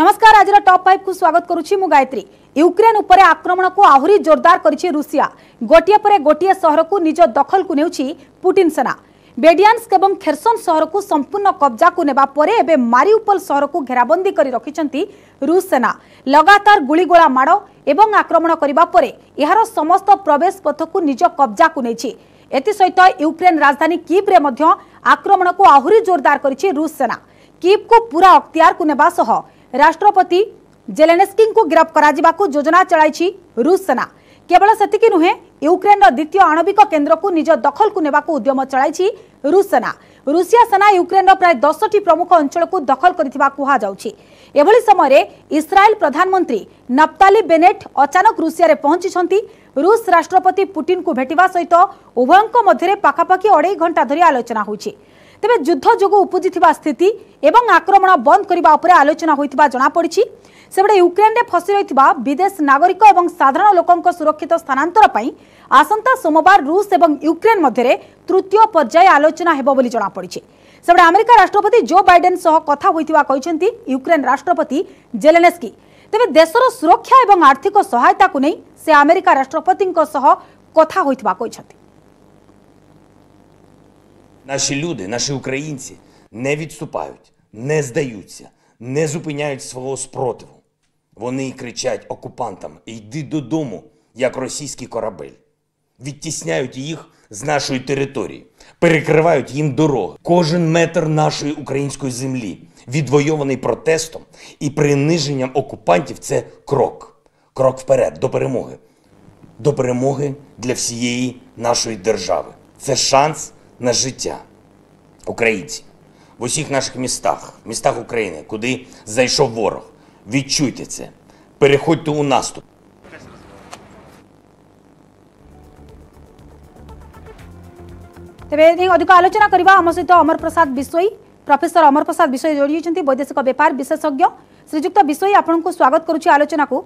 নমস্কার আজর top five কু স্বাগত করুছি মু গায়ত্রী ইউক্রেন উপরে আক্রমণকু আহুরি জোরদার করেছে রুষিয়া গোটিয়ে পরে গোটিয়ে সহরকু নিজ দখলকু নেউছি পুটিন সেনা বেডিয়ান্স্ক এবং খেরসন সহরকু সম্পূর্ণ কব্জাকু নেবা পরে এবে মারিউপল সহরকু ঘেরাবন্দী করে রখিছন্তি রুষ সেনা লগাতার গুলিগোলা মাড় এবং আক্রমণ করিবা পরে এর সমস্ত প্রবেশ পথকু নিজ কব্জাকু নেইছি এসহিত ইউক্রেন রাজধানী কিভ্রে মধ্য আক্রমণকু আহুরি জোরদার করেছে রুষ সেনা কিভকু পুরা অক্তিয়ারকু নেবা সহ ରାଷ୍ଟ୍ରପତି ଜେଲେନେସ୍କିଙ୍କୁ ଗିରଫ କରାଯିବାକୁ ଯୋଜନା ଚଳାଇଛି ରୁଷ ସେନା କେବଳ ସେତିକି ନୁହେଁ ୟୁକ୍ରେନ୍ର ଦ୍ୱିତୀୟ ଆଣବିକ କେନ୍ଦ୍ରକୁ ନିଜ ଦଖଲକୁ ନେବାକୁ ଉଦ୍ୟମ ଚଳାଇଛି ରୁଷ ସେନା ରୁଷିଆ ସେନା ୟୁକ୍ରେନ୍ର ପ୍ରାୟ ଦଶଟି ପ୍ରମୁଖ ଅଞ୍ଚଳକୁ ଦଖଲ କରିଥିବା କୁହାଯାଉଛି ଏଭଳି ସମୟରେ ଇସ୍ରାଏଲ ପ୍ରଧାନମନ୍ତ୍ରୀ ନପ୍ତାଲି ବେନେଟ୍ ଅଚାନକ ରୁଷିଆରେ ପହଞ୍ଚିଛନ୍ତି ରୁଷ ରାଷ୍ଟ୍ରପତି ପୁଟିନଙ୍କୁ ଭେଟିବା ସହିତ ଉଭୟଙ୍କ ମଧ୍ୟରେ ପାଖାପାଖି ଅଢ଼େଇ ଘଣ୍ଟା ଧରି ଆଲୋଚନା ହୋଇଛି ତେବେ ଯୁଦ୍ଧ ଯୋଗୁଁ ଉପୁଜିଥିବା ସ୍ଥିତି ଏବଂ ଆକ୍ରମଣ ବନ୍ଦ କରିବା ଉପରେ ଆଲୋଚନା ହୋଇଥିବା ଜଣାପଡ଼ିଛି ସେପଟେ ୟୁକ୍ରେନ୍ରେ ଫସି ରହିଥିବା ବିଦେଶ ନାଗରିକ ଏବଂ ସାଧାରଣ ଲୋକଙ୍କ ସୁରକ୍ଷିତ ସ୍ଥାନାନ୍ତର ପାଇଁ ଆସନ୍ତା ସୋମବାର ରୁଷ ଏବଂ ୟୁକ୍ରେନ୍ ମଧ୍ୟରେ ତୃତୀୟ ପର୍ଯ୍ୟାୟ ଆଲୋଚନା ହେବ ବୋଲି ଜଣାପଡ଼ିଛି ସେପଟେ ଆମେରିକା ରାଷ୍ଟ୍ରପତି ଜୋ ବାଇଡେନ୍ ସହ କଥା ହୋଇଥିବା କହିଛନ୍ତି ୟୁକ୍ରେନ୍ ରାଷ୍ଟ୍ରପତି ଜେଲେନେସ୍କି ତେବେ ଦେଶର ସୁରକ୍ଷା ଏବଂ ଆର୍ଥିକ ସହାୟତାକୁ ନେଇ ସେ ଆମେରିକା ରାଷ୍ଟ୍ରପତିଙ୍କ ସହ କଥା ହୋଇଥିବା କହିଛନ୍ତି Наші люди, наші українці не відступають, не здаються, не зупиняють свого спротиву. Вони кричать окупантам: йди додому, як російський корабель. Відтісняють їх з нашої території, перекривають їм дороги. Кожен метр нашої української землі, відвойований протестом і приниженням окупантів, це крок. Крок вперед до перемоги. До перемоги для всієї нашої держави. Це шанс на життя українців в усіх наших містах, містах України, куди зайшов ворог. Відчуйте це, переходьте у наступ. ତେବେ ଏନେଇ ଅଧିକ ଆଲୋଚନା କରିବା ଆମ ସହିତ ଅମର ପ୍ରସାଦ ବିଷୋଇ ପ୍ରଫେସର ଅମର ପ୍ରସାଦ ବିଷୋଇ ଯୋଡ଼ି ହୋଇଛନ୍ତି ବୈଦେଶିକ ବେପାର ବିଶେଷଜ୍ଞ ଶ୍ରୀଯୁକ୍ତ ବିଷୋଇ ଆପଣଙ୍କୁ ସ୍ୱାଗତ କରୁଛି ଆଲୋଚନାକୁ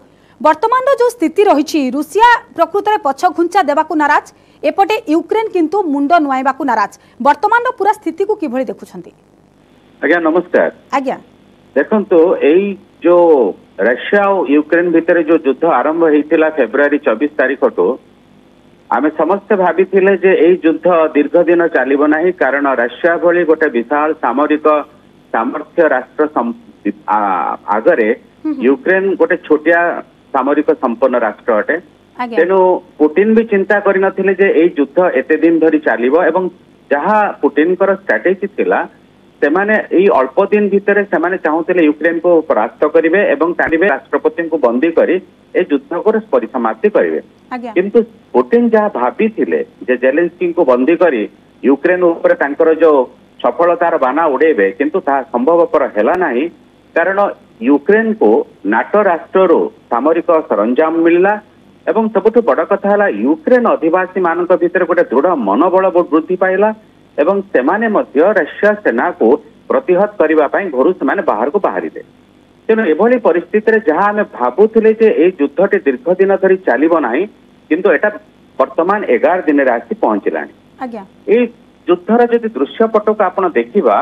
বর্তমানর যে স্থিতি রয়েছে রুষিয়া প্রকৃতরে পছ ঘুঞ্চা দেওয়া নারাজ এপটে ইউক্রেন কিন্তু মুন্ড নুয়াইবা নারাজ বর্তমানর পুরা স্থিতি কিভাবে দেখুছেন আজ্ঞা নমস্কার আজ্ঞা দেখুন এই যে রাশিয়া ও ইউক্রেন ভিতরে যে যুদ্ধ আরম্ভ হয়েছিল ফেব্রুয়ারি চবিশ তারিখটু আমি সমস্তে ভাবিলে যে এই যুদ্ধ দীর্ঘদিন চালিব না কারণ রাশিয়া ভি গোটে বিশাল সামরিক সামর্থ্য রাষ্ট্র আগরে ইউক্রেন গোটে ছোটিয়া ସାମରିକ ସମ୍ପନ୍ନ ରାଷ୍ଟ୍ର ଅଟେ ତେଣୁ ପୁଟିନ ବି ଚିନ୍ତା କରିନଥିଲେ ଯେ ଏଇ ଯୁଦ୍ଧ ଏତେ ଦିନ ଧରି ଚାଲିବ ଏବଂ ଯାହା ପୁଟିନଙ୍କର ଷ୍ଟ୍ରାଟେଜି ଥିଲା ସେମାନେ ଏଇ ଅଳ୍ପ ଦିନ ଭିତରେ ସେମାନେ ଚାହୁଁଥିଲେ ୟୁକ୍ରେନକୁ ପରାସ୍ତ କରିବେ ଏବଂ ତାରିବେ ରାଷ୍ଟ୍ରପତିଙ୍କୁ ବନ୍ଦୀ କରି ଏ ଯୁଦ୍ଧକୁ ପରିସମାପ୍ତି କରିବେ କିନ୍ତୁ ପୁଟିନ ଯାହା ଭାବିଥିଲେ ଯେ ଜେଲେନ୍ସକିଙ୍କୁ ବନ୍ଦୀ କରି ୟୁକ୍ରେନ ଉପରେ ତାଙ୍କର ଯୋଉ ସଫଳତାର ବାନା ଉଡେଇବେ କିନ୍ତୁ ତାହା ସମ୍ଭବପର ହେଲା ନାହିଁ କାରଣ ୟୁକ୍ରେନ୍କୁ ନାଟୋ ରାଷ୍ଟ୍ରରୁ ସାମରିକ ସରଞ୍ଜାମ ମିଳିଲା ଏବଂ ସବୁଠୁ ବଡ଼ କଥା ହେଲା ୟୁକ୍ରେନ୍ ଅଧିବାସୀମାନଙ୍କ ଭିତରେ ଗୋଟେ ଦୃଢ଼ ମନୋବଳ ବୃଦ୍ଧି ପାଇଲା ଏବଂ ସେମାନେ ମଧ୍ୟ ରଷିଆ ସେନାକୁ ପ୍ରତିହତ କରିବା ପାଇଁ ଘରୁ ସେମାନେ ବାହାରକୁ ବାହାରିଲେ ତେଣୁ ଏଭଳି ପରିସ୍ଥିତିରେ ଯାହା ଆମେ ଭାବୁଥିଲେ ଯେ ଏଇ ଯୁଦ୍ଧଟି ଦୀର୍ଘ ଦିନ ଧରି ଚାଲିବ ନାହିଁ କିନ୍ତୁ ଏଟା ବର୍ତ୍ତମାନ ଏଗାର ଦିନରେ ଆସି ପହଞ୍ଚିଲାଣି ଏଇ ଯୁଦ୍ଧର ଯଦି ଦୃଶ୍ୟପଟକୁ ଆପଣ ଦେଖିବା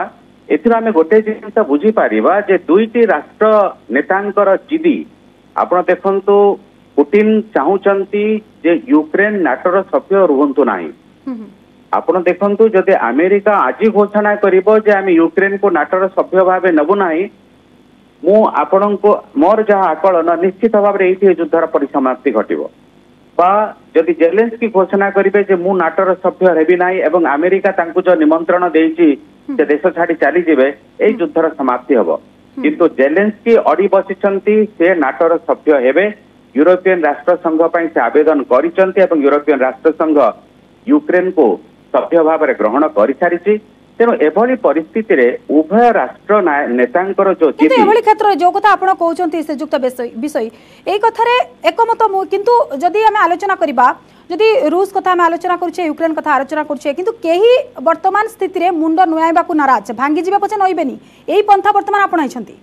ଏଥିରୁ ଆମେ ଗୋଟେ ଜିନିଷ ବୁଝିପାରିବା ଯେ ଦୁଇଟି ରାଷ୍ଟ୍ର ନେତାଙ୍କର ଜିଦି ଆପଣ ଦେଖନ୍ତୁ ପୁଟିନ ଚାହୁଁଛନ୍ତି ଯେ ୟୁକ୍ରେନ ନାଟୋର ସଭ୍ୟ ରୁହନ୍ତୁ ନାହିଁ ଆପଣ ଦେଖନ୍ତୁ ଯଦି ଆମେରିକା ଆଜି ଘୋଷଣା କରିବ ଯେ ଆମେ ୟୁକ୍ରେନକୁ ନାଟୋର ସଭ୍ୟ ଭାବେ ନେବୁ ନାହିଁ ମୁଁ ଆପଣଙ୍କୁ ମୋର ଯାହା ଆକଳନ ନିଶ୍ଚିତ ଭାବରେ ଏଇଠି ଯୁଦ୍ଧର ପରିସମାପ୍ତି ଘଟିବ বা যদি জেলেন্সকি ঘোষণা করবে যে মু নাটোর সভ্য হেবি না এবং আমেরিকা তাঁকু যে নিমন্ত্রণ দিয়েছি সে দেশ ছাড়ি চালি যাবে এই যুদ্ধর সমাপ্তি হব কিন্তু জেলেন্সকি অড়ি বসিছন্তি সে নাটোর সভ্য হেবে ইউরোপিয়ান রাষ্ট্রসংঘ পাই সে আবেদন করেছেন এবং ইউরোপিয়ান রাষ্ট্রসংঘ কু সভ্য ভাবে গ্রহণ করে সারিছে ତେଣୁ ଏଭଳି ପରିସ୍ଥିତିରେ ଉଭୟ ରାଷ୍ଟ୍ର ନେତାଙ୍କର ଯୋଉ ଏଭଳି କ୍ଷେତ୍ରରେ ଯୋଉ କଥା ଆପଣ କହୁଛନ୍ତି ଶ୍ରୀଯୁକ୍ତ ବିଷୟ ଏଇ କଥାରେ ଏକମତ ମୁଁ କିନ୍ତୁ ଯଦି ଆମେ ଆଲୋଚନା କରିବା ଯଦି ରୁଷ କଥା ଆମେ ଆଲୋଚନା କରୁଛେ ୟୁକ୍ରେନ୍ କଥା ଆଲୋଚନା କରୁଛେ କିନ୍ତୁ କେହି ବର୍ତ୍ତମାନ ସ୍ଥିତିରେ ମୁଣ୍ଡ ନୁଆଁଇବାକୁ ନାରାଜ ଭାଙ୍ଗିଯିବା ପଛେ ନଇବେନି ଏଇ ପନ୍ଥା ବର୍ତ୍ତମାନ ଆପଣାଇଛନ୍ତି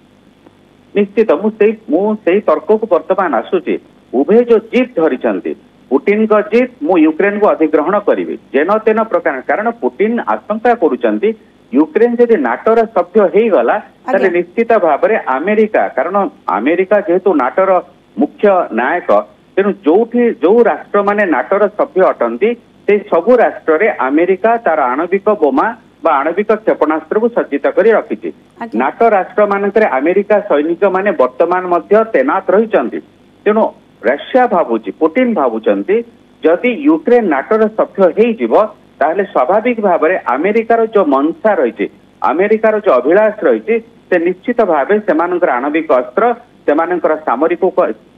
ନିଶ୍ଚିତ ମୁଁ ସେଇ ମୁଁ ସେଇ ତର୍କକୁ ବର୍ତ୍ତମାନ ଆସୁଛି ଉଭୟ ଯୋଉ ଜିଦ୍ ଧରିଛନ୍ତି ପୁଟିନଙ୍କ ଜିତ୍ ମୁଁ ୟୁକ୍ରେନକୁ ଅଧିଗ୍ରହଣ କରିବି ଯେନ ତେନ ପ୍ରକାର କାରଣ ପୁଟିନ ଆଶଙ୍କା କରୁଛନ୍ତି ୟୁକ୍ରେନ ଯଦି ନାଟୋର ସଭ୍ୟ ହେଇଗଲା ତାହେଲେ ନିଶ୍ଚିତ ଭାବରେ ଆମେରିକା କାରଣ ଆମେରିକା ଯେହେତୁ ନାଟୋର ମୁଖ୍ୟ ନାୟକ ତେଣୁ ଯୋଉଠି ଯୋଉ ରାଷ୍ଟ୍ରମାନେ ନାଟୋର ସଭ୍ୟ ଅଟନ୍ତି ସେଇ ସବୁ ରାଷ୍ଟ୍ରରେ ଆମେରିକା ତାର ଆଣବିକ ବୋମା ବା ଆଣବିକ କ୍ଷେପଣାସ୍ତ୍ରକୁ ସଜ୍ଜିତ କରି ରଖିଛି ନାଟୋ ରାଷ୍ଟ୍ରମାନଙ୍କରେ ଆମେରିକା ସୈନିକମାନେ ବର୍ତ୍ତମାନ ମଧ୍ୟ ତେନାତ ରହିଛନ୍ତି ତେଣୁ ରଷିଆ ଭାବୁଛି ପୁଟିନ ଭାବୁଛନ୍ତି ଯଦି ୟୁକ୍ରେନ ନାଟୋର ସଭ୍ୟ ହେଇଯିବ ତାହେଲେ ସ୍ୱାଭାବିକ ଭାବରେ ଆମେରିକାର ଯୋଉ ମନସା ରହିଛି ଆମେରିକାର ଯୋଉ ଅଭିଳାଷ ରହିଛି ସେ ନିଶ୍ଚିତ ଭାବେ ସେମାନଙ୍କର ଆଣବିକ ଅସ୍ତ୍ର ସେମାନଙ୍କର ସାମରିକ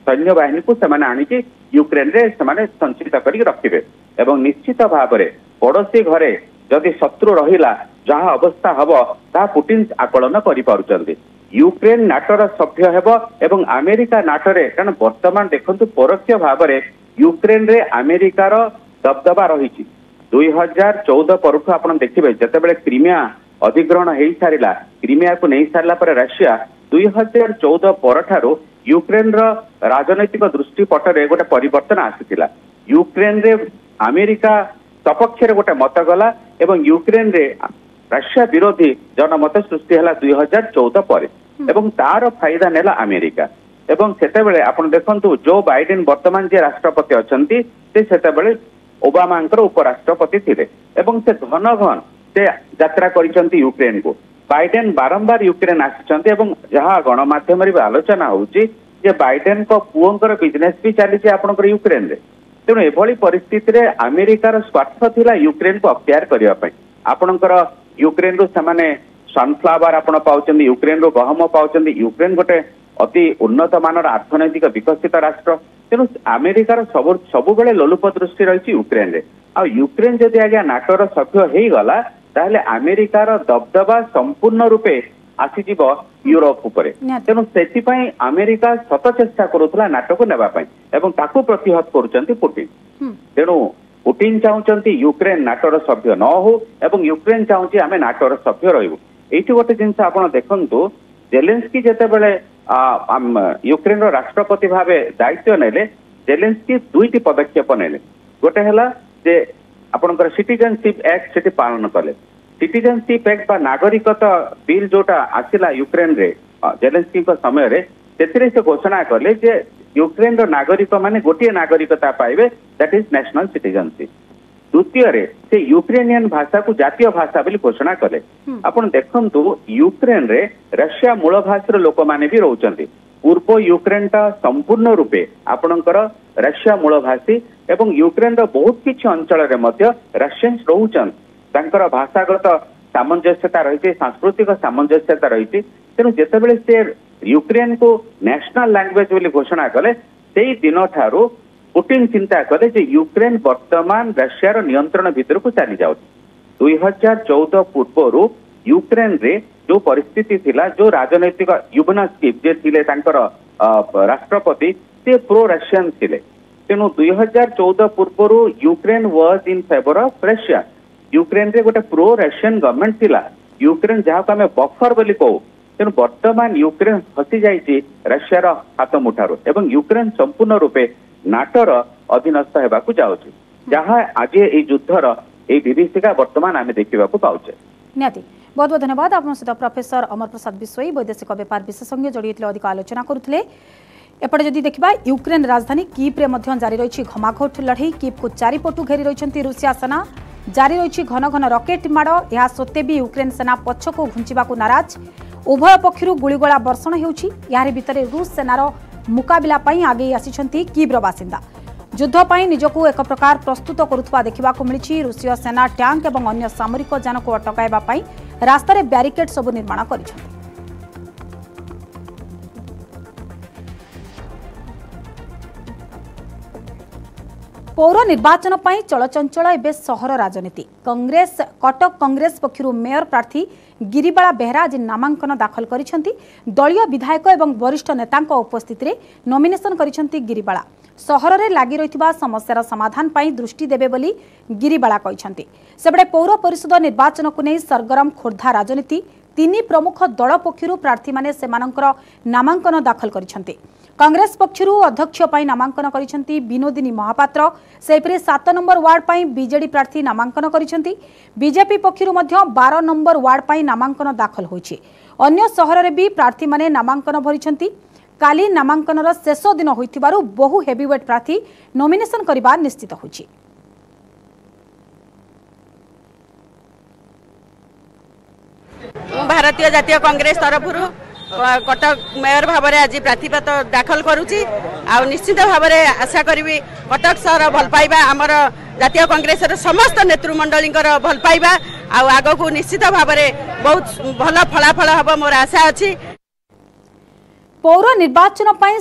ସୈନ୍ୟବାହିନୀକୁ ସେମାନେ ଆଣିକି ୟୁକ୍ରେନରେ ସେମାନେ ସଞ୍ଚିତ କରିକି ରଖିବେ ଏବଂ ନିଶ୍ଚିତ ଭାବରେ ପଡୋଶୀ ଘରେ ଯଦି ଶତ୍ରୁ ରହିଲା ଯାହା ଅବସ୍ଥା ହବ ତାହା ପୁଟିନ ଆକଳନ କରିପାରୁଛନ୍ତି ইউক্রেন নাটোর সভ্য ହେବ ଏବଂ ଆମେରିକା ନାଟୋରେ କାରଣ ବର୍ତ୍ତମାନ ଦେଖନ୍ତୁ ପରୋକ୍ଷ ଭାବରେ ୟୁକ୍ରେନରେ ଆମେରିକାର ଦବଦବା ରହିଛି ଦୁଇ ହଜାର ଚଉଦ ପରଠୁ ଆପଣ ଦେଖିବେ ଯେତେବେଳେ କ୍ରିମିଆ ଅଧିଗ୍ରହଣ ହେଇସାରିଲା କ୍ରିମିଆକୁ ନେଇ ସାରିଲା ପରେ ରଷିଆ ଦୁଇ ହଜାର ଚଉଦ ପରଠାରୁ ୟୁକ୍ରେନର ରାଜନୈତିକ ଦୃଷ୍ଟିପଟରେ ଗୋଟେ ପରିବର୍ତ୍ତନ ଆସିଥିଲା ୟୁକ୍ରେନରେ ଆମେରିକା ସପକ୍ଷରେ ଗୋଟେ ମତ ଗଲା ଏବଂ ୟୁକ୍ରେନରେ রাশিয়া ବିରୋଧୀ ଜନମତ ସୃଷ୍ଟି ହେଲା ଦୁଇ ହଜାର ଚଉଦ ପରେ ଏବଂ ତାର ଫାଇଦା ନେଲା ଆମେରିକା ଏବଂ ସେତେବେଳେ ଆପଣ ଦେଖନ୍ତୁ ଜୋ ବାଇଡେନ ବର୍ତ୍ତମାନ ଯିଏ ରାଷ୍ଟ୍ରପତି ଅଛନ୍ତି ସେ ସେତେବେଳେ ଓବାମାଙ୍କର ଉପରାଷ୍ଟ୍ରପତି ଥିଲେ ଏବଂ ସେ ଘନ ଘନ ସେ ଯାତ୍ରା କରିଛନ୍ତି ୟୁକ୍ରେନକୁ ବାଇଡେନ ବାରମ୍ବାର ୟୁକ୍ରେନ ଆସିଛନ୍ତି ଏବଂ ଯାହା ଗଣମାଧ୍ୟମରେ ବି ଆଲୋଚନା ହଉଛି ଯେ ବାଇଡେନଙ୍କ ପୁଅଙ୍କର ବିଜନେସ୍ ବି ଚାଲିଛି ଆପଣଙ୍କର ୟୁକ୍ରେନରେ ତେଣୁ ଏଭଳି ପରିସ୍ଥିତିରେ ଆମେରିକାର ସ୍ୱାର୍ଥ ଥିଲା ୟୁକ୍ରେନକୁ ଅକ୍ତିଆର କରିବା ପାଇଁ ଆପଣଙ୍କର ୟୁକ୍ରେନରୁ ସେମାନେ ସନଫ୍ଲାୱାର ଆପଣ ପାଉଛନ୍ତି ୟୁକ୍ରେନରୁ ଗହମ ପାଉଛନ୍ତି ୟୁକ୍ରେନ ଗୋଟେ ଅତି ଉନ୍ନତମାନର ଅର୍ଥନୈତିକ ବିକଶିତ ରାଷ୍ଟ୍ର ତେଣୁ ଆମେରିକାର ସବୁ ସବୁବେଳେ ଲୋଲୁପ ଦୃଷ୍ଟି ରହିଛି ୟୁକ୍ରେନରେ ଆଉ ୟୁକ୍ରେନ ଯଦି ଆଜ୍ଞା ନାଟୋର ସଭ୍ୟ ହେଇଗଲା ତାହେଲେ ଆମେରିକାର ଦବଦବା ସମ୍ପୂର୍ଣ୍ଣ ରୂପେ ଆସିଯିବ ୟୁରୋପ ଉପରେ ତେଣୁ ସେଥିପାଇଁ ଆମେରିକା ଶତ ଚେଷ୍ଟା କରୁଥିଲା ନାଟୋକୁ ନେବା ପାଇଁ ଏବଂ ତାକୁ ପ୍ରତିହତ କରୁଛନ୍ତି ପୁଟିନ ତେଣୁ পুଟିন চাହୁଁଛନ୍ତି ୟୁକ୍ରେନ୍ ନାଟୋର ସଭ୍ୟ ନ ହଉ ଏବଂ ୟୁକ୍ରେନ୍ ଚାହୁଁଛି ଆମେ ନାଟୋର ସଭ୍ୟ ରହିବୁ ଏଇଠି ଗୋଟେ ଜିନିଷ ଆପଣ ଦେଖନ୍ତୁ ଜେଲେନ୍ସକି ଯେତେବେଳେ ୟୁକ୍ରେନ୍ର ରାଷ୍ଟ୍ରପତି ଭାବେ ଦାୟିତ୍ୱ ନେଲେ ଜେଲେନ୍ସକି ଦୁଇଟି ପଦକ୍ଷେପ ନେଲେ ଗୋଟେ ହେଲା ଯେ ଆପଣଙ୍କର ସିଟିଜେନସିପ୍ ଆକ୍ଟ ସେଠି ପାଳନ କଲେ ସିଟିଜେନସିପ୍ ଆକ୍ଟ ବା ନାଗରିକତା ବିଲ୍ ଯୋଉଟା ଆସିଲା ୟୁକ୍ରେନ୍ରେ ଜେଲେନ୍ସକିଙ୍କ ସମୟରେ ସେଥିରେ ସେ ଘୋଷଣା କଲେ ଯେ ୟୁକ୍ରେନର ନାଗରିକମାନେ ଗୋଟିଏ ନାଗରିକତା ପାଇବେ ଦ୍ୟାଟ୍ ଇଜ୍ ନ୍ୟାସନାଲ୍ ସିଟିଜନସିପ୍ ଦ୍ୱିତୀୟରେ ସେ ୟୁକ୍ରେନିଆନ ଭାଷାକୁ ଜାତୀୟ ଭାଷା ବୋଲି ଘୋଷଣା କଲେ ଆପଣ ଦେଖନ୍ତୁ ୟୁକ୍ରେନରେ ରଷିଆ ମୂଳ ଭାଷାର ଲୋକମାନେ ବି ରହୁଛନ୍ତି ପୂର୍ବ ୟୁକ୍ରେନଟା ସମ୍ପୂର୍ଣ୍ଣ ରୂପେ ଆପଣଙ୍କର ରଷିଆ ମୂଳଭାଷୀ ଏବଂ ୟୁକ୍ରେନର ବହୁତ କିଛି ଅଞ୍ଚଳରେ ମଧ୍ୟ ରଷିଆନ୍ସ ରହୁଛନ୍ତି ତାଙ୍କର ଭାଷାଗତ ସାମଞ୍ଜସ୍ୟତା ରହିଛି ସାଂସ୍କୃତିକ ସାମଞ୍ଜସ୍ୟତା ରହିଛି ତେଣୁ ଯେତେବେଳେ ସେ ୟୁକ୍ରେନ୍ କୁ ନ୍ୟାସନାଲ ଲାଙ୍ଗୁଏଜ ବୋଲି ଘୋଷଣା କଲେ ସେଇ ଦିନଠାରୁ ପୁଟିନ ଚିନ୍ତା କଲେ ଯେ ୟୁକ୍ରେନ୍ ବର୍ତ୍ତମାନ ରଷିଆର ନିୟନ୍ତ୍ରଣ ଭିତରକୁ ଚାଲିଯାଉଛି ଦୁଇ ହଜାର ଚଉଦ ପୂର୍ବରୁ ୟୁକ୍ରେନ୍ରେ ଯୋଉ ପରିସ୍ଥିତି ଥିଲା ଯୋଉ ରାଜନୈତିକ ୟୁବନାସ୍କିପ୍ ଯେ ଥିଲେ ତାଙ୍କର ରାଷ୍ଟ୍ରପତି ସେ ପ୍ରୋ ରଷିଆନ୍ ଥିଲେ ତେଣୁ ଦୁଇ ହଜାର ଚଉଦ ପୂର୍ବରୁ Ukraine was in favour of Russia ୟୁକ୍ରେନ୍ରେ ଗୋଟେ ପ୍ରୋ ରଷିଆନ୍ ଗଭର୍ଣ୍ଣମେଣ୍ଟ ଥିଲା ୟୁକ୍ରେନ୍ ଯାହାକୁ ଆମେ ବଫର ବୋଲି କହୁ ତେଣୁ ବର୍ତ୍ତମାନ ୟୁକ୍ରେନ୍ ଖସି ଯାଇଛି ରଷିଆର ହାତ ମୁଠାରୁ ଏବଂ ୟୁକ୍ରେନ୍ ସମ୍ପୂର୍ଣ୍ଣ ରୂପେ ନାଟୋର ଅଧୀନସ୍ଥ ହେବାକୁ ଯାଉଛି ଯାହା ଆଜି ଏହି ଯୁଦ୍ଧର ଏହି ବିଭୀଷିକା ବର୍ତ୍ତମାନ ଆମେ ଦେଖିବାକୁ ପାଉଛେ ନିହାତି ବହୁତ ବହୁତ ଧନ୍ୟବାଦ ଆପଣଙ୍କ ସହିତ ପ୍ରଫେସର ଅମର ପ୍ରସାଦ ବିଶୋଇ ବୈଦେଶିକ ବେପାର ବିଶେଷଜ୍ଞ ଯୋଡ଼ିଥିଲେ ଅଧିକ ଆଲୋଚନା କରୁଥିଲେ এপটে যদি দেখা ইউক্রেন রাজধানী কিপ্রে জারি রয়েছে ঘমাঘোট লড়াই কিপ্কু চারিপটু ঘেরি রয়েছেন রুষিয়া সেনা জারি রয়েছে ঘন ঘন রকেট মাড় এ সত্ত্বে বি ইউক্রেন সেনা পছকু ঘুঞ্চা নারাজ ଉଭୟ ପକ୍ଷରୁ ଗୁଳିଗୋଳା ବର୍ଷଣ ହେଉଛି ଏହାରି ଭିତରେ ରୁଷ ସେନାର ମୁକାବିଲା ପାଇଁ ଆଗେଇ ଆସିଛନ୍ତି କିବ୍ର ବାସିନ୍ଦା ଯୁଦ୍ଧ ପାଇଁ ନିଜକୁ ଏକ ପ୍ରକାର ପ୍ରସ୍ତୁତ କରୁଥିବା ଦେଖିବାକୁ ମିଳିଛି ରୁଷୀୟ ସେନା ଟ୍ୟାଙ୍କ ଏବଂ ଅନ୍ୟ ସାମରିକ ଯାନକୁ ଅଟକାଇବା ପାଇଁ ରାସ୍ତାରେ ବ୍ୟାରିକେଡ୍ ସବୁ ନିର୍ମାଣ କରିଛନ୍ତି ପୌର ନିର୍ବାଚନ ପାଇଁ ଚଳଚଞ୍ଚଳ ଏବେ ସହର ରାଜନୀତି କଂଗ୍ରେସ କଟକ କଂଗ୍ରେସ ପକ୍ଷରୁ ମେୟର ପ୍ରାର୍ଥୀ ଗିରିବାଳା ବେହେରା ଆଜି ନାମାଙ୍କନ ଦାଖଲ କରିଛନ୍ତି ଦଳୀୟ ବିଧାୟକ ଏବଂ ବରିଷ୍ଠ ନେତାଙ୍କ ଉପସ୍ଥିତିରେ ନମିନେସନ କରିଛନ୍ତି ଗିରିବାଳା ସହରରେ ଲାଗି ରହିଥିବା ସମସ୍ୟାର ସମାଧାନ ପାଇଁ ଦୃଷ୍ଟି ଦେବେ ବୋଲି ଗିରିବାଳା କହିଛନ୍ତି ସେପଟେ ପୌର ପରିଷଦ ନିର୍ବାଚନକୁ ନେଇ ସରଗରମ ଖୋର୍ଦ୍ଧା ରାଜନୀତି ତିନି ପ୍ରମୁଖ ଦଳ ପକ୍ଷରୁ ପ୍ରାର୍ଥୀମାନେ ସେମାନଙ୍କର ନାମାଙ୍କନ ଦାଖଲ କରିଛନ୍ତି କଂଗ୍ରେସ ପକ୍ଷରୁ ଅଧ୍ୟକ୍ଷ ପାଇଁ ନାମାଙ୍କନ କରିଛନ୍ତି ବିନୋଦିନୀ ମହାପାତ୍ର ସେହିପରି ସାତ ନମ୍ବର ୱାର୍ଡ ପାଇଁ ବିଜେଡି ପ୍ରାର୍ଥୀ ନାମାଙ୍କନ କରିଛନ୍ତି ବିଜେପି ପକ୍ଷରୁ ମଧ୍ୟ ବାର ନମ୍ବର ୱାର୍ଡ ପାଇଁ ନାମାଙ୍କନ ଦାଖଲ ହୋଇଛି ଅନ୍ୟ ସହରରେ ବି ପ୍ରାର୍ଥୀମାନେ ନାମାଙ୍କନ ଭରିଛନ୍ତି କାଲି ନାମାଙ୍କନର ଶେଷ ଦିନ ହୋଇଥିବାରୁ ବହୁ ହେଭିୱେଟ୍ ପ୍ରାର୍ଥୀ ନୋମିନେସନ କରିବା ନିଶ୍ଚିତ ହୋଇଛି কটক মেয়র ভাবে আজ প্রার্থীপত্র দাখল করুছি আশ্চিত ভাবে আশা করবি কটক সহর ভালপাইবা আমার জাতীয় কংগ্রেসের সমস্ত নেতৃমণ্ডলীঙ্কর ভালপাইবা আগক নিশ্চিত ভাবে বহু ভাল ফলাফল হব মোর আশা অছি পৌর নির্বাচন পাই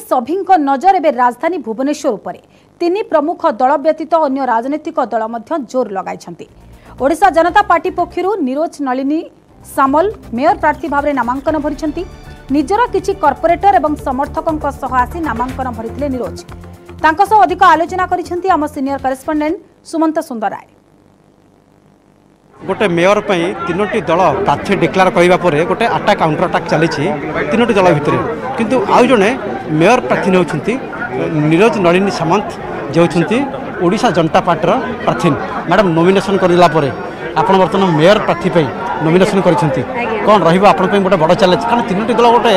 নজর এবে রাজধানী ভুবনেশ্বর উপরে তিন প্রমুখ দল ব্যতীত অন্য রাজনৈতিক দল মধ্য জোর লগাই ওড়শা জনতা পার্টি পক্ষ নিরোজ নলিনী সামল মেয়র প্রার্থী ভাবে নামাঙ্কন ভরি ନିଜର କିଛି କର୍ପୋରେଟର ଏବଂ ସମର୍ଥକଙ୍କ ସହ ଆସି ନାମାଙ୍କନ ଭରିଥିଲେ ନିରୋଜ ତାଙ୍କ ସହ ଅଧିକ ଆଲୋଚନା କରିଛନ୍ତି ଆମ ସିନିୟର କରେସ୍ପଣ୍ଡେଣ୍ଟ ସୁମନ୍ତ ସୁନ୍ଦର ରାୟ ଗୋଟେ ମେୟର ପାଇଁ ତିନୋଟି ଦଳ ପ୍ରାର୍ଥୀ ଡିକ୍ଲାର କରିବା ପରେ ଗୋଟେ ଆଟାକ୍ କାଉଣ୍ଟର ଆଟାକ୍ ଚାଲିଛି ତିନୋଟି ଦଳ ଭିତରେ କିନ୍ତୁ ଆଉ ଜଣେ ମେୟର ପ୍ରାର୍ଥୀ ନେଉଛନ୍ତି ନିରୋଜ ନଳିନୀ ସାମନ୍ତ ଯେ ହେଉଛନ୍ତି ଓଡ଼ିଶା ଜନତା ପାର୍ଟିର ପ୍ରାର୍ଥୀ ମ୍ୟାଡ଼ାମ୍ ନୋମିନେସନ୍ କରିଲା ପରେ ଆପଣ ବର୍ତ୍ତମାନ ମେୟର ପ୍ରାର୍ଥୀ ପାଇଁ ନୋମିନେସନ୍ କରିଛନ୍ତି କ'ଣ ରହିବ ଆପଣଙ୍କ ପାଇଁ ଗୋଟେ ବଡ଼ ଚ୍ୟାଲେଞ୍ଜ କାରଣ ତିନୋଟି ଦଳ ଗୋଟେ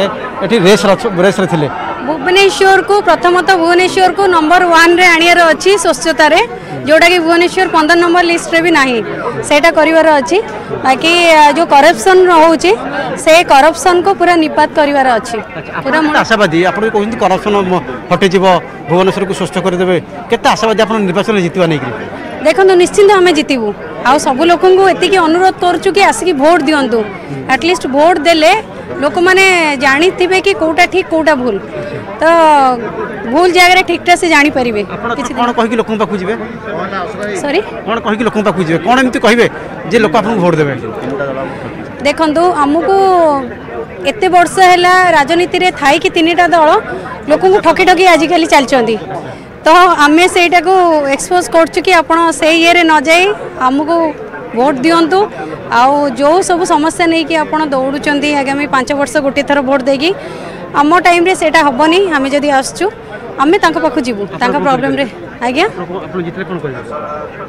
ଏଠି ରେସ୍ର ରେସ୍ରେ ଥିଲେ ଭୁବନେଶ୍ୱରକୁ ପ୍ରଥମତଃ ଭୁବନେଶ୍ୱରକୁ ନମ୍ବର ୱାନ୍ରେ ଆଣିବାର ଅଛି ସ୍ୱଚ୍ଛତାରେ ଯେଉଁଟାକି ଭୁବନେଶ୍ୱର ପନ୍ଦର ନମ୍ବର ଲିଷ୍ଟରେ ବି ନାହିଁ ସେଇଟା କରିବାର ଅଛି ବାକି ଯେଉଁ କରପ୍ସନ୍ ରହୁଛି ସେ କରପ୍ସନ୍କୁ ପୁରା ନିପାତ କରିବାର ଅଛି ପୁରା ଆଶାବାଦୀ ଆପଣ କହୁଛନ୍ତି କରପ୍ସନ୍ ହଟିଯିବ ଭୁବନେଶ୍ୱରକୁ ସୁସ୍ଥ କରିଦେବେ କେତେ ଆଶାବାଦୀ ଆପଣ ନିର୍ବାଚନରେ ଜିତିବା ନେଇକି ଦେଖନ୍ତୁ ନିଶ୍ଚିନ୍ତ ଆମେ ଜିତିବୁ ଆଉ ସବୁ ଲୋକଙ୍କୁ ଏତିକି ଅନୁରୋଧ କରୁଛୁ କି ଆସିକି ଭୋଟ୍ ଦିଅନ୍ତୁ ଆଟଲିଷ୍ଟ ଭୋଟ୍ ଦେଲେ ଲୋକମାନେ ଜାଣିଥିବେ କି କେଉଁଟା ଠିକ୍ କେଉଁଟା ଭୁଲ ତ ଭୁଲ ଜାଗାରେ ଠିକ୍ଟା ସେ ଜାଣିପାରିବେ କିଛି କ'ଣ କହିକି ଲୋକଙ୍କ ପାଖକୁ ଯିବେ ସରି କ'ଣ କହିକି ଲୋକଙ୍କ ପାଖକୁ ଯିବେ କ'ଣ ଏମିତି କହିବେ ଯେ ଲୋକ ଆପଣଙ୍କୁ ଭୋଟ୍ ଦେବେ ଦେଖନ୍ତୁ ଆମକୁ ଏତେ ବର୍ଷ ହେଲା ରାଜନୀତିରେ ଥାଇକି ତିନିଟା ଦଳ ଲୋକଙ୍କୁ ଠକି ଠକି ଆଜିକାଲି ଚାଲିଛନ୍ତି ତ ଆମେ ସେଇଟାକୁ ଏକ୍ସପୋଜ୍ କରୁଛୁ କି ଆପଣ ସେଇ ଇଏରେ ନ ଯାଇ ଆମକୁ ଭୋଟ୍ ଦିଅନ୍ତୁ ଆଉ ଯେଉଁ ସବୁ ସମସ୍ୟା ନେଇକି ଆପଣ ଦୌଡ଼ୁଛନ୍ତି ଆଗାମୀ ପାଞ୍ଚ ବର୍ଷ ଗୋଟିଏ ଥର ଭୋଟ୍ ଦେଇକି ଆମ ଟାଇମ୍ରେ ସେଇଟା ହେବନି ଆମେ ଯଦି ଆସୁଛୁ ଆମେ ତାଙ୍କ ପାଖକୁ ଯିବୁ ତାଙ୍କ ପ୍ରୋବ୍ଲେମ୍ରେ जीतले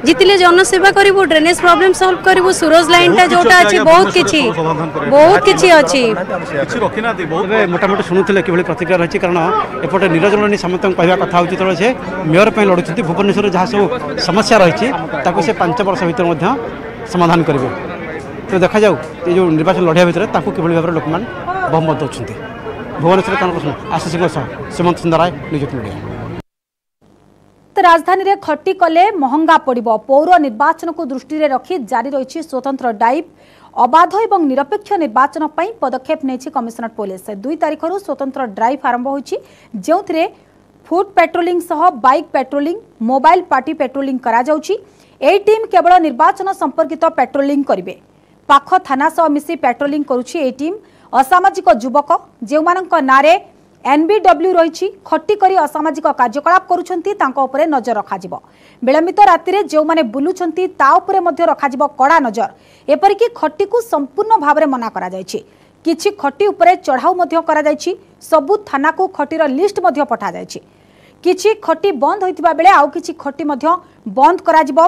जीतिले जन सेवा करू ड्रेनेज प्रॉब्लम सॉल्व करू सूरज लाइन टा जोटा बहुत किछि बहुत किछि अछि किछि रखिना प्रतिक्रिया रहछि कारण एपटे निरजननी समस्त कहबा कथा उचित मेयर पर लड़ुच्च भुवनेश्वर जहाँ सब समस्या रही ताको से 5 वर्ष भीतर मध्य समाधान करबे तो देखा जाउ जो निर्वाचन लढिया भीतर ताको केबले भाबर लोकमान बहुमत दूसरी भुवनेश्वर कानपुर आशीष सिंह सह सुंदर राय निजुक्त मीडिया রাজধানীরে খটি কলে মহঙ্গা পড়ব পৌর নির্বাচনকে দৃষ্টি রাখি জারি রয়েছে স্বতন্ত্র ডাইভ অবাধ এবং নিরপেক্ষ নির্বাচন পাই পদক্ষেপ নেছে কমিশনার পুলিশ দুই তারিখর স্বতন্ত্র ড্রাইভ আরম্ভ হয়েছে যে ফুড পেট্রোলিং সহ bike patrolling mobile party patrolling করা যাচ্ছে এই টিম কেবল নির্বাচন সম্পর্কিত পেট্রোলিং করবে পাখ থানা সহ মিশি পেট্রোলিং করুছে এই টিম অসামাজিক যুবক যে নাঁরে ଏନ୍ବିଡବ୍ଲ୍ୟୁ ରହିଛି ଖଟି କରି ଅସାମାଜିକ କାର୍ଯ୍ୟକଳାପ କରୁଛନ୍ତି ତାଙ୍କ ଉପରେ ନଜର ରଖାଯିବ ବିଳମ୍ବିତ ରାତିରେ ଯେଉଁମାନେ ବୁଲୁଛନ୍ତି ତା ଉପରେ ମଧ୍ୟ ରଖାଯିବ କଡ଼ା ନଜର ଏପରିକି ଖଟିକୁ ସମ୍ପୂର୍ଣ୍ଣ ଭାବରେ ମନା କରାଯାଇଛି କିଛି ଖଟି ଉପରେ ଚଢ଼ାଉ ମଧ୍ୟ କରାଯାଇଛି ସବୁ ଥାନାକୁ ଖଟିର ଲିଷ୍ଟ ମଧ୍ୟ ପଠାଯାଇଛି କିଛି ଖଟି ବନ୍ଦ ହୋଇଥିବା ବେଳେ ଆଉ କିଛି ଖଟି ମଧ୍ୟ ବନ୍ଦ କରାଯିବ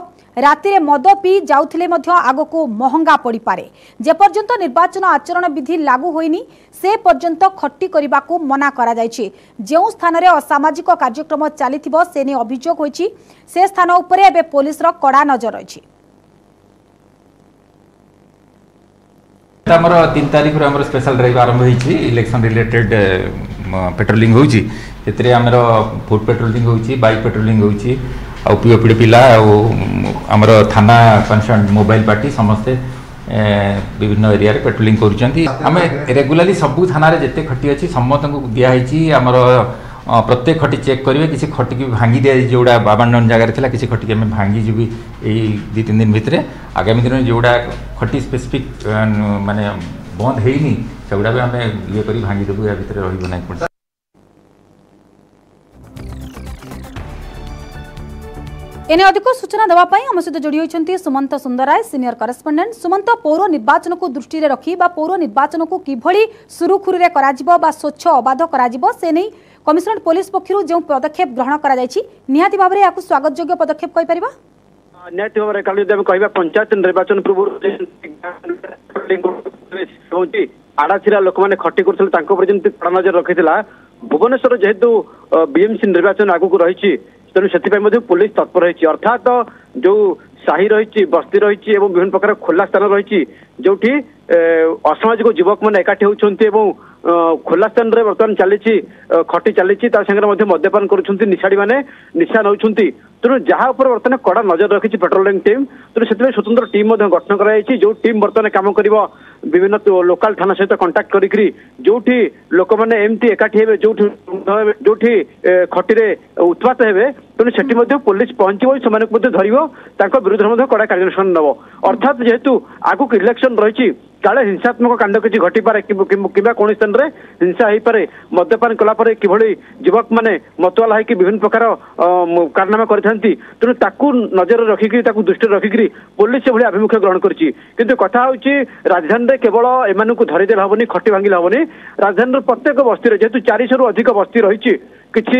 ରାତିରେ ମଦ ପିଇ ଯାଉଥିଲେ ମଧ୍ୟ ଆଗକୁ ମହଙ୍ଗା ପଡ଼ିପାରେ ଯେପର୍ଯ୍ୟନ୍ତ ନିର୍ବାଚନ ଆଚରଣ ବିଧି ଲାଗୁ ହୋଇନି ସେ ପର୍ଯ୍ୟନ୍ତ ଖଟି କରିବାକୁ ମନା କରାଯାଇଛି ଯେଉଁ ସ୍ଥାନରେ ଅସାମାଜିକ କାର୍ଯ୍ୟକ୍ରମ ଚାଲିଥିବ ସେ ନେଇ ଅଭିଯୋଗ ହୋଇଛି ସେ ସ୍ଥାନ ଉପରେ ଏବେ ପୋଲିସର କଡ଼ା ନଜର ରହିଛି ଆଉ ପିଓପିଡ଼ି ପିଲା ଆଉ ଆମର ଥାନା କନସର୍ଣ୍ଣ ମୋବାଇଲ ପାର୍ଟି ସମସ୍ତେ বিভিন্ন এরিয়ার পেট্রোলিং করছেন আমি রেগুলারি সবু থানার যেতে খটি অছি সমস্ত দিয়াহইছি আমার প্রত্যেক খটি চেক করবে কিছু খটি কি ভাঙ্গি দিয়া যেগুলা বাবান্ডন জায়গায় লা কিছু খটি আমি ভাঙ্গি যাবি এই দুই তিন দিন ভিতরে আগামী দিন যেগুলা খটি স্পেসিফিক মানে বন্ধ হয়নি সেগুলা আমি ইয়ে করে ভাঙ্গি দেবু এ ভিতরে রহব না এনে অধিক সূচনা দেওয়া আম সহ যোড়ি হয়েছেন সুমন্ত সুন্দরায় সিনিয়র করেসপন্ডেট সুমন্ত পৌর নির্বাচন দৃষ্টি রাখি বা পৌর নির্বাচন কিভাবে সুরুখুরু করা বা স্বচ্ছ অবাধ করা সে নেই কমিশনার পুলিশ পক্ষ যে পদক্ষেপ গ্রহণ করা নিহতি ভাবে এখন স্বাগতযোগ্য পদক্ষেপ কই পারিবা ନିହାତି ভাবে କାଲି যদি আমি କହିବା পঞ্চায়েত নির্বাচন ପୂର୍ବରୁ ହେଉଛି আড়াছিরা ଲୋକମାନେ ଖଟି କରୁଥିଲେ ତାଙ୍କ ଉପରେ ଯେମିତି କଡ଼ା নজর ରଖିଥିଲା ভুবনেশ্বর যেহেতু বিএমসি নির্বাচন আগুক রয়েছে ତେଣୁ ସେଥିପାଇଁ ମଧ୍ୟ ପୋଲିସ ତତ୍ପର ହୋଇଛି ଅର୍ଥାତ ଯେଉଁ ସାହି ରହିଛି ବସ୍ତି ରହିଛି ଏବଂ ବିଭିନ୍ନ ପ୍ରକାର ଖୋଲା ସ୍ଥାନ ରହିଛି ଯେଉଁଠି ଅସାମାଜିକ ଯୁବକମାନେ ଏକାଠି ହେଉଛନ୍ତି ଏବଂ ଖୋଲା ସ୍ଥାନରେ ବର୍ତ୍ତମାନ ଚାଲିଛି ଖଟି ଚାଲିଛି ତା ସାଙ୍ଗରେ ମଧ୍ୟ ମଦ୍ୟପାନ କରୁଛନ୍ତି ନିଶାଡ଼ିମାନେ ନିଶା ନେଉଛନ୍ତି ତେଣୁ ଯାହା ଉପରେ ବର୍ତ୍ତମାନ କଡ଼ା ନଜର ରଖିଛି ପାଟ୍ରୋଲିଂ ଟିମ୍ ତେଣୁ ସେଥିପାଇଁ ସ୍ୱତନ୍ତ୍ର ଟିମ୍ ମଧ୍ୟ ଗଠନ କରାଯାଇଛି ଯେଉଁ ଟିମ୍ ବର୍ତ୍ତମାନ କାମ କରିବ বিভিন্ন ଲୋକାଲ ଥାନା ସହିତ କଣ୍ଟାକ୍ଟ କରିକିରି ଯୋଉଠି ଲୋକମାନେ ଏମିତି ଏକାଠି ହେବେ ଯୋଉଠି ଯୋଉଠି ଖଟିରେ ଉତ୍ପାତ ହେବେ ତେଣୁ ସେଠି ମଧ୍ୟ ପୋଲିସ ପହଞ୍ଚିବ ସେମାନଙ୍କୁ ମଧ୍ୟ ଧରିବ ତାଙ୍କ ବିରୁଦ୍ଧରେ ମଧ୍ୟ କଡ଼ା କାର୍ଯ୍ୟାନୁଷ୍ଠାନ ନେବ ଅର୍ଥାତ୍ ଯେହେତୁ ଆଗକୁ ଇଲେକ୍ସନ ରହିଛି କାଳେ ହିଂସାତ୍ମକ କାଣ୍ଡ କିଛି ଘଟିପାରେ କିମ୍ବା କୌଣସି ସ୍ଥାନରେ ହିଂସା ହେଇପାରେ ମଦ୍ୟପାନ କଲା ପରେ କିଭଳି ଯୁବକମାନେ ମତୁଆଲା ହେଇକି ବିଭିନ୍ନ ପ୍ରକାର କାରନାମା କରିଥାନ୍ତି ତେଣୁ ତାକୁ ନଜରରେ ରଖିକିରି ତାକୁ ଦୃଷ୍ଟିରେ ରଖିକିରି ପୋଲିସ ସେଭଳି ଆଭିମୁଖ୍ୟ ଗ୍ରହଣ କରିଛି କିନ୍ତୁ କଥା ହେଉଛି ରାଜଧାନୀରେ କେବଳ ଏମାନଙ୍କୁ ଧରିଦେଲେ ହେବନି ଖଟି ଭାଙ୍ଗିଲେ ହେବନି ରାଜଧାନୀର ପ୍ରତ୍ୟେକ ବସ୍ତିରେ ଯେହେତୁ ଚାରିଶହରୁ ଅଧିକ ବସ୍ତି ରହିଛି କିଛି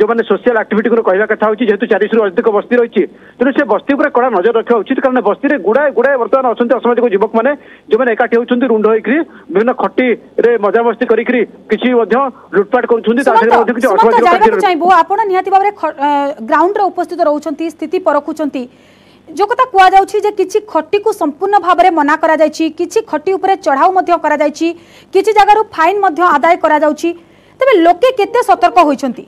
ଯେଉଁମାନେ ସୋସିଆଲ ଆକ୍ଟିଭିଟିକୁ କହିବା କଥା ହେଉଛି ଯେହେତୁ ଚାରିଶହରୁ ଅଧିକ ବସ୍ତି ରହିଛି ତେଣୁ ସେ ବସ୍ତି ଉପରେ କଡ଼ା ନଜର ରଖିବା ଉଚିତ କାରଣ ବସ୍ତିରେ ଗୁଡ଼ାଏ ଗୁଡ଼ାଏ ବର୍ତ୍ତମାନ ଅଛନ୍ତି ଅସାମାଜିକ ଯୁବକମାନେ ଯେଉଁମାନେ ଏକାଠି ହେଉଛନ୍ତି ରୁଣ୍ଡ ହୋଇକରି ବିଭିନ୍ନ ଖଟିରେ ମଜାମସ୍ତି କରିକରି କିଛି ମଧ୍ୟ ଲୁଟପାଟ କରୁଛନ୍ତି ତା ଦେହରେ ମଧ୍ୟ କିଛି ଅସାମାଜିକ କାର୍ଯ୍ୟ ଚାହିଁବୁ ଆପଣ ନିହାତି ଭାବରେ ଗ୍ରାଉଣ୍ଡରେ ଉପସ୍ଥିତ ରହୁଛନ୍ତି ସ୍ଥିତି ପରଖୁଛନ୍ତି ଯେଉଁ କଥା କୁହାଯାଉଛି ଯେ କିଛି ଖଟିକୁ ସମ୍ପୂର୍ଣ୍ଣ ଭାବରେ ମନା କରାଯାଇଛି କିଛି ଖଟି ଉପରେ ଚଢ଼ାଉ ମଧ୍ୟ କରାଯାଇଛି କିଛି ଜାଗାରୁ ଫାଇନ୍ ମଧ୍ୟ ଆଦାୟ କରାଯାଉଛି तेज लोके सतर्क होती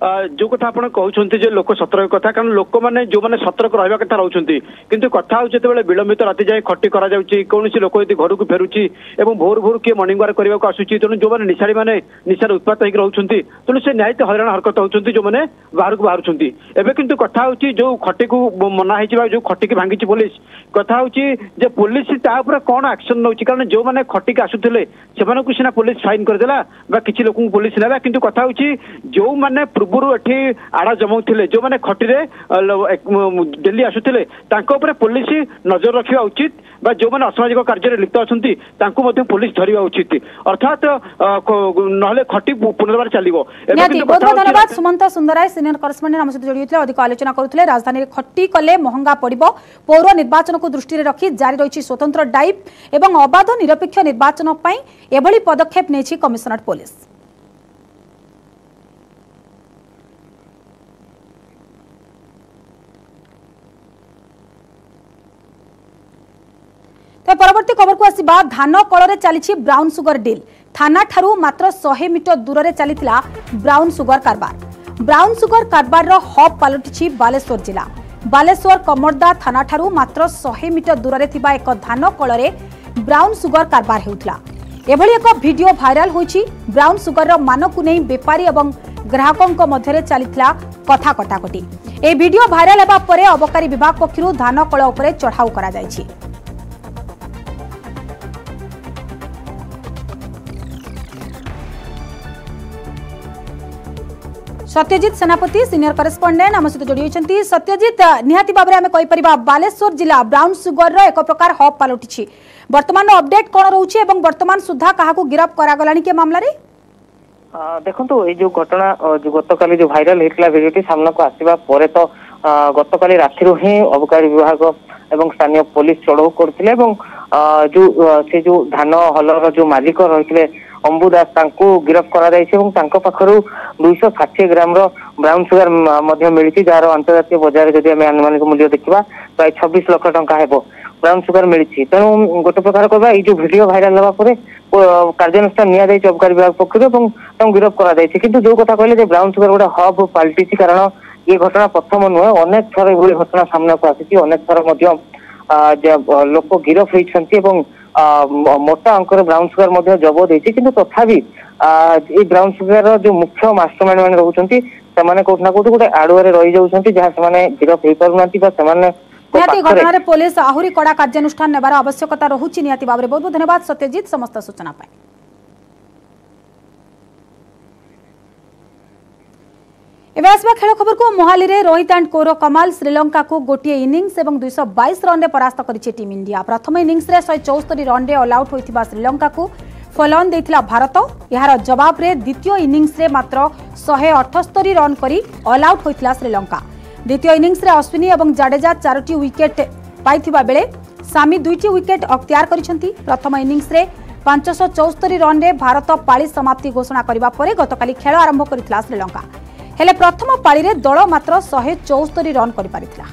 ଯୋଉ କଥା ଆପଣ କହୁଛନ୍ତି ଯେ ଲୋକ ସତର୍କ କଥା କାରଣ ଲୋକମାନେ ଯୋଉମାନେ ସତର୍କ ରହିବା କଥା ରହୁଛନ୍ତି କିନ୍ତୁ କଥା ହେଉଛି ଯେତେବେଳେ ବିଳମ୍ବିତ ରାତି ଯାଏ ଖଟି କରାଯାଉଛି କୌଣସି ଲୋକ ଯଦି ଘରକୁ ଫେରୁଛି ଏବଂ ଭୋରୁ ଭୋରୁ କିଏ ମର୍ଣ୍ଣିଂ ୱାକ୍ କରିବାକୁ ଆସୁଛି ତେଣୁ ଯୋଉମାନେ ନିଶାରୀମାନେ ନିଶାରେ ଉତ୍ପାତ ହେଇକି ରହୁଛନ୍ତି ତେଣୁ ସେ ନ୍ୟାୟିତ ହଇରାଣ ହରକତ ହେଉଛନ୍ତି ଯୋଉମାନେ ବାହାରକୁ ବାହାରୁଛନ୍ତି ଏବେ କିନ୍ତୁ କଥା ହେଉଛି ଯୋଉ ଖଟିକୁ ମନା ହେଇଛି ବା ଯୋଉ ଖଟିକି ଭାଙ୍ଗିଛି ପୋଲିସ କଥା ହେଉଛି ଯେ ପୋଲିସ ତା ଉପରେ କ'ଣ ଆକ୍ସନ ନେଉଛି କାରଣ ଯୋଉମାନେ ଖଟିକି ଆସୁଥିଲେ ସେମାନଙ୍କୁ ସିନା ପୋଲିସ ଫାଇନ୍ କରିଦେଲା ବା କିଛି ଲୋକଙ୍କୁ ପୋଲିସ ନେଲା କିନ୍ତୁ କଥା ହେଉଛି ଯୋଉମାନେ ପୂର୍ବ ପୂର୍ବରୁ ଏଠି ଆଡ଼ା ଜମାଉଥିଲେ ଯୋଉମାନେ ଖଟିରେ ଡେଲି ଆସୁଥିଲେ ତାଙ୍କ ଉପରେ ପୋଲିସ ନଜର ରଖିବା ଉଚିତ ବା ଯୋଉମାନେ ଅସାମାଜିକ କାର୍ଯ୍ୟରେ ଲିପ୍ତ ଅଛନ୍ତି ତାଙ୍କୁ ମଧ୍ୟ ପୋଲିସ ଧରିବା ଉଚିତ ଅର୍ଥାତ ନହେଲେ ଖଟି ପୁନର୍ବାର ଚାଲିବ ବହୁତ ସୁମନ୍ତ ସୁନ୍ଦରାୟ ସିନିୟର କରସ୍ପଣ୍ଡେଣ୍ଟ ଆମ ସହିତ ଯୋଡ଼ି ହୋଇଥିଲେ ଅଧିକ ଆଲୋଚନା କରୁଥିଲେ ରାଜଧାନୀରେ ଖଟି କଲେ ମହଙ୍ଗା ପଡ଼ିବ ପୌର ନିର୍ବାଚନକୁ ଦୃଷ୍ଟିରେ ରଖି ଜାରି ରହିଛି ସ୍ୱତନ୍ତ୍ର ଡାଇଭ୍ ଏବଂ ଅବାଧ ନିରପେକ୍ଷ ନିର୍ବାଚନ ପାଇଁ ଏଭଳି ପଦକ୍ଷେପ ନେଇଛି କମିଶନରେଟ୍ ପୋଲିସ তবে পরবর্তী খবরকু আসবা ধান কলরে চালছে ব্রাউন সুগর ডিল থানা ঠারু মাত্র শহে মিটর দূরে চাল ব্রাউন সুগর কারবার ব্রাউন সুগর কারবারর হব পালটিছি বালেশ্বর জেলা ବାଲେଶ୍ୱର କମର୍ଦ୍ଦା ଥାନାଠାରୁ ମାତ୍ର ଶହେ ମିଟର ଦୂରରେ ଥିବା ଏକ ଧାନ କଳରେ ବ୍ରାଉନ୍ ସୁଗର କାରବାର ହେଉଥିଲା ଏଭଳି ଏକ ଭିଡିଓ ଭାଇରାଲ ହୋଇଛି ବ୍ରାଉନ୍ ସୁଗରର ମାନକୁ ନେଇ ବେପାରୀ ଏବଂ ଗ୍ରାହକଙ୍କ ମଧ୍ୟରେ ଚାଲିଥିଲା କଥା କଟାକଟି ଏହି ଭିଡିଓ ଭାଇରାଲ ହେବା ପରେ ଅବକାରୀ ବିଭାଗ ପକ୍ଷରୁ ଧାନ କଳ ଉପରେ ଚଢ଼ାଉ କରାଯାଇଛି सत्यजित सेनापति सिनियर करेस्पंडेन्ट आम सहित जोड़ी सत्यजित निहाती भाव में कहीपर बालेश्वर जिला ब्राउन सुगर एक प्रकार हब पलटि बर्तमान अपडेट कौन रोचे बर्तमान सुधा क्या गिरफ करागलानी के मामलें ଦେଖନ୍ତୁ ଏଇ ଯୋଉ ଘଟଣା ଗତକାଲି ଯୋଉ ଭାଇରାଲ ହେଇଥିଲା ଭିଡିଓଟି ସାମ୍ନାକୁ ଆସିବା ପରେ ତ ଗତକାଲି ରାତିରୁ ହିଁ ଅବକାରୀ ବିଭାଗ ଏବଂ ସ୍ଥାନୀୟ ପୋଲିସ ଚଢଉ କରୁଥିଲେ ଏବଂ ଯୋଉ ସେ ଯୋଉ ଧାନ ହଲର ଯୋଉ ମାଲିକ ରହିଥିଲେ ଅମ୍ବୁ ଦାସ ତାଙ୍କୁ ଗିରଫ କରାଯାଇଛି ଏବଂ ତାଙ୍କ ପାଖରୁ ଦୁଇଶହ ଷାଠିଏ ଗ୍ରାମର ବ୍ରାଉନ୍ ସୁଗାର ମଧ୍ୟ ମିଳିଛି ଯାହାର ଆନ୍ତର୍ଜାତୀୟ ବଜାରରେ ଯଦି ଆମେ ଆନୁମାନିକ ମୂଲ୍ୟ ଦେଖିବା ପ୍ରାୟ ଛବିଶ ଲକ୍ଷ ଟଙ୍କା ହେବ ବ୍ରାଉନ୍ ସୁଗାର ମିଳିଛି ତେଣୁ ଗୋଟେ ପ୍ରକାର କହିବା ଏଇ ଯୋଉ ଭିଡିଓ ଭାଇରାଲ ହେବା ପରେ କାର୍ଯ୍ୟାନୁଷ୍ଠାନ ନିଆଯାଇଛି ଅବକାରୀ ବିଭାଗ ପକ୍ଷରୁ ଏବଂ ତାଙ୍କୁ ଗିରଫ କରାଯାଇଛି କିନ୍ତୁ ଯୋଉ କଥା କହିଲେ ଯେ ବ୍ରାଉନ୍ ସୁଗାର ଗୋଟେ ହବ୍ ପାଲଟିଛି କାରଣ ଏ ଘଟଣା ପ୍ରଥମ ନୁହେଁ ଅନେକ ଥର ଏଭଳି ଘଟଣା ସାମ୍ନାକୁ ଆସିଛି ଅନେକ ଥର ମଧ୍ୟ ଲୋକ ଗିରଫ ହେଇଛନ୍ତି ଏବଂ ମୋଟା ଅଙ୍କର ବ୍ରାଉନ୍ ସୁଗାର ମଧ୍ୟ ଜବତ ହେଇଛି କିନ୍ତୁ ତଥାପି ଏଇ ବ୍ରାଉନ୍ ସୁଗାରର ଯୋଉ ମୁଖ୍ୟ ମାଷ୍ଟରମାଇଣ୍ଡ ମାନେ ରହୁଛନ୍ତି ସେମାନେ କୋଉଠି ନା କୋଉଠି ଗୋଟେ ଆଡୁଆରେ ରହିଯାଉଛନ୍ତି ଯାହା ସେମାନେ ଗିରଫ ହେଇପାରୁନାହାନ୍ତି ବା ସେମାନେ ନିହାତି ଘଟଣାରେ ପୋଲିସ ଆହୁରି କଡ଼ା କାର୍ଯ୍ୟାନୁଷ୍ଠାନ ନେବାର ଆବଶ୍ୟକତା ରହୁଛି ନିହାତି ଭାବରେ ବହୁତ ବହୁତ ଧନ୍ୟବାଦ ସତ୍ୟଜିତ ସମସ୍ତ ସୂଚନା ପାଇଁ एवं खेल खबर को मोहाली में रोहित एंड कौर कमाल श्रीलंका को गोटे इनिंग्स और दुईश बैश रन्रे पर टीम इंडिया प्रथम इनिंगस शहे चौस्तरी रन्रे अल्आउट होता श्रीलंका को फलन दे भारत यार जवाब में द्वितीय इनिंगस मात्र शहे अठस्तरी रन कर आउट होता श्रीलंका द्वितीय इनिंगस अश्विनी और जाडेजा चारोट विकेट पाई बेले सामी दुईट विकेट अक्तिर कर प्रथम इनिंगस पांचश चौस्तरी रन्रे भारत पाली समाप्ति घोषणा करने गत खेल आरंभ कर श्रीलंका ହେଲେ ପ୍ରଥମ ପାଳିରେ ଦଳ ମାତ୍ର ଶହେ ଚଉସ୍ତରୀ ରନ୍ କରିପାରିଥିଲା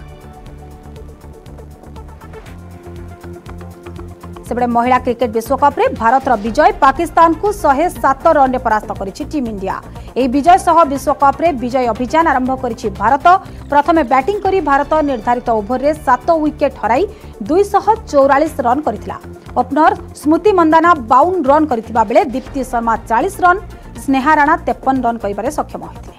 ସେପଟେ ମହିଳା କ୍ରିକେଟ ବିଶ୍ୱକପ୍ରେ ଭାରତର ବିଜୟ ପାକିସ୍ତାନକୁ ଶହେ ସାତ ରନ୍ରେ ପରାସ୍ତ କରିଛି ଟିମ୍ ଇଣ୍ଡିଆ ଏହି ବିଜୟ ସହ ବିଶ୍ୱକପ୍ରେ ବିଜୟ ଅଭିଯାନ ଆରମ୍ଭ କରିଛି ଭାରତ ପ୍ରଥମେ ବ୍ୟାଟିଂ କରି ଭାରତ ନିର୍ଦ୍ଧାରିତ ଓଭରରେ ସାତ ୱିକେଟ୍ ହରାଇ ଦୁଇଶହ ଚଉରାଳିଶ ରନ୍ କରିଥିଲା ଓପନର ସ୍ମୃତି ମନ୍ଦାନା ବାଉନ ରନ୍ କରିଥିବା ବେଳେ ଦୀପ୍ତି ଶର୍ମା ଚାଳିଶ ରନ୍ ସ୍ନେହା ରାଣା ତେପନ ରନ୍ କରିବାରେ ସକ୍ଷମ ହୋଇଥିଲେ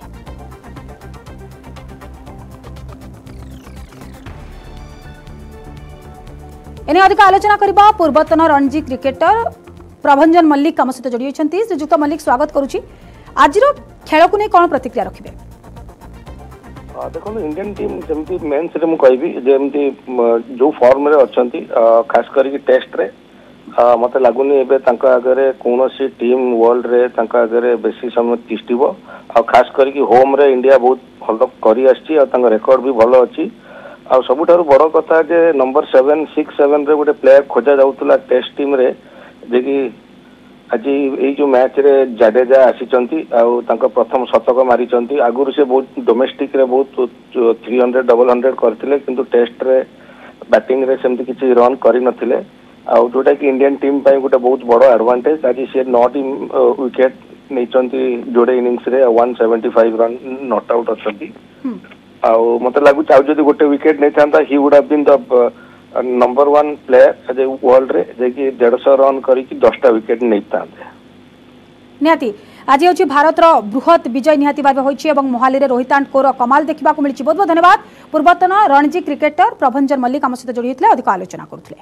এনে অধিক আলোচনা করা পূর্বতন রণজি ক্রিকেটর প্রভঞ্জন মল্লিক আম সহ যোড়ি হয়েছেন শ্রীযুক্ত মল্লিক স্বাগত করুছি আজির খেলক নিয়ে কোণ প্রতিক্রিয়া রাখবে ଦେଖନ୍ତୁ ଇଣ୍ଡିଆନ୍ ଟିମ୍ ସେମିତି ମେନ୍ସରେ ମୁଁ କହିବି ଯେମିତି ଯେଉଁ ଫର୍ମରେ ଅଛନ୍ତି ଖାସ କରିକି ଟେଷ୍ଟରେ ମୋତେ ଲାଗୁନି ଏବେ ତାଙ୍କ ଆଗରେ କୌଣସି ଟିମ୍ ୱାର୍ଲଡରେ ତାଙ୍କ ଆଗରେ ବେଶୀ ସମୟ ତିଷ୍ଠିବ ଆଉ ଖାସ କରିକି ହୋମ୍ରେ ଇଣ୍ଡିଆ ବହୁତ ଭଲ କରି ଆସିଛି ଆଉ ତାଙ୍କ ରେକର୍ଡ ବି ଭଲ ଅଛି ଆଉ ସବୁଠାରୁ ବଡ କଥା ଯେ ନମ୍ବର ସେଭେନ୍ ସିକ୍ସ ସେଭେନ୍ରେ ଗୋଟେ ପ୍ଲେୟାର ଖୋଜା ଯାଉଥିଲା ଟେଷ୍ଟ ଟିମ୍ରେ ଯିଏକି ଆଜି ଏଇ ଯେଉଁ ମ୍ୟାଚ୍ରେ ଜାଡେଜା ଆସିଛନ୍ତି ଆଉ ତାଙ୍କ ପ୍ରଥମ ଶତକ ମାରିଛନ୍ତି ଆଗରୁ ସେ ବହୁତ ଡୋମେଷ୍ଟିକ୍ରେ ବହୁତ ଥ୍ରୀ ହଣ୍ଡ୍ରେଡ୍ ଡବଲ୍ ହଣ୍ଡ୍ରେଡ୍ କରିଥିଲେ କିନ୍ତୁ ଟେଷ୍ଟରେ ବ୍ୟାଟିଂରେ ସେମିତି କିଛି ରନ୍ କରିନଥିଲେ ଆଉ ଯେଉଁଟାକି ଇଣ୍ଡିଆନ୍ ଟିମ୍ ପାଇଁ ଗୋଟେ ବହୁତ ବଡ଼ ଆଡଭାଣ୍ଟେଜ୍ ଆଜି ସେ ନଅଟି ୱିକେଟ୍ ନେଇଛନ୍ତି ଯୋଡ଼େ ଇନିଂସରେ one seventy five run not out ଅଛନ୍ତି मतलब लगुच आज जब गोटे विकेट नहीं था would have been the number one player world रे रन करी कि विकेट नहीं था आज हो भारत बृहत विजय निहाती भाव हो मोहाली में रोहित आंटकोर कमाल देखा मिली बहुत बहुत धन्यवाद पूर्वतन रणजी क्रिकेटर प्रभंजन मल्लिक आम सहित जोड़ी होते अधिक आलोचना कर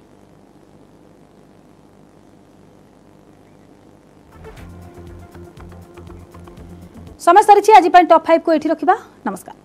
समय सारी आज टप फाइव को ये रखा नमस्कार